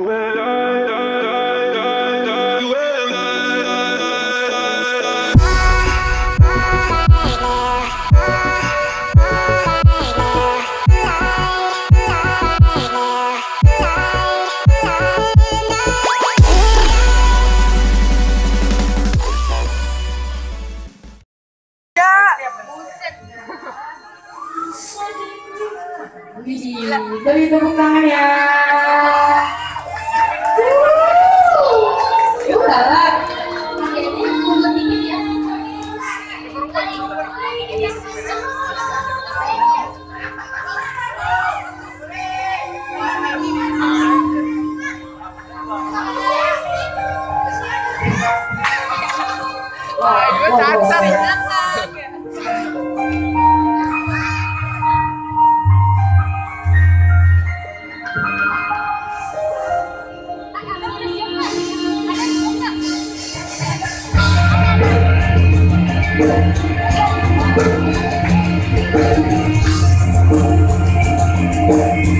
Iya, iya, iya. Beri tepuk tangan ya. Thank you.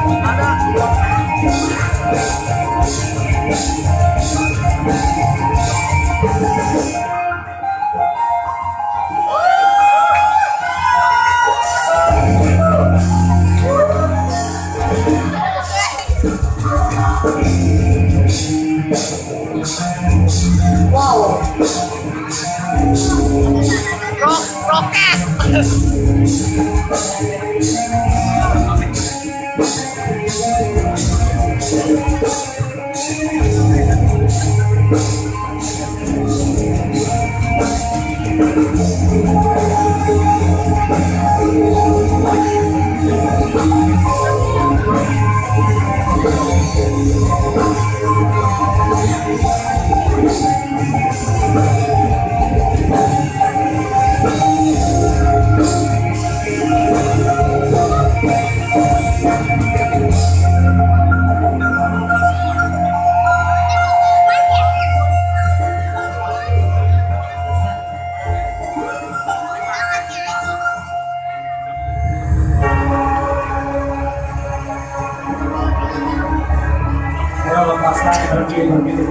pergi begitu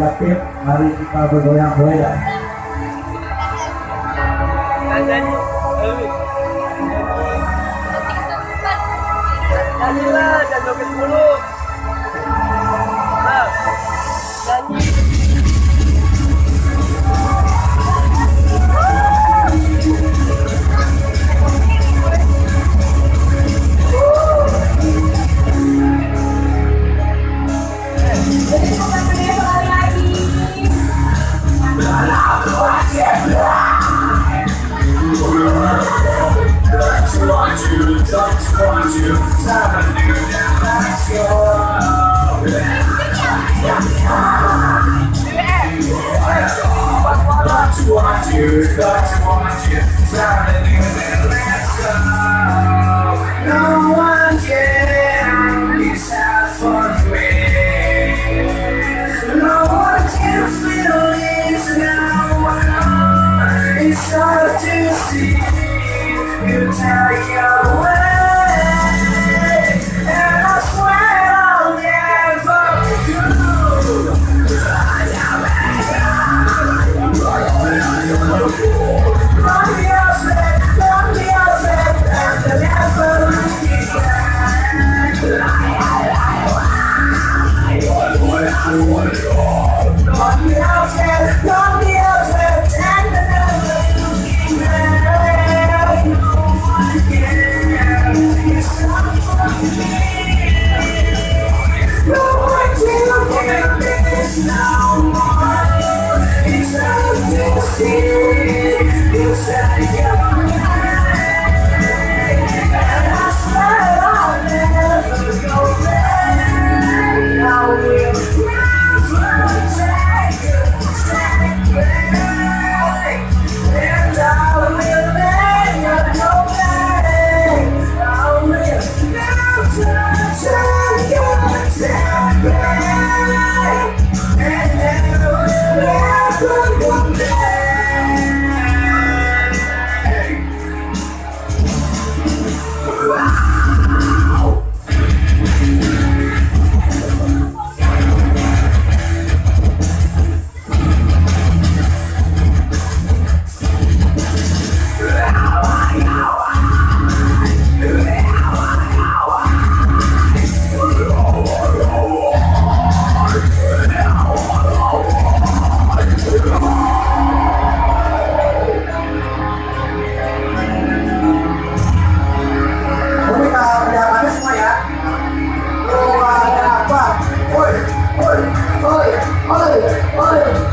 mari kita bergoyang-goyang Let's one, two, seven, want you, Let's one, two, let's one, two, seven, let's go. No one can decide for me. No one can feel it now. It's hard to see. You take away. Olha! Saturday.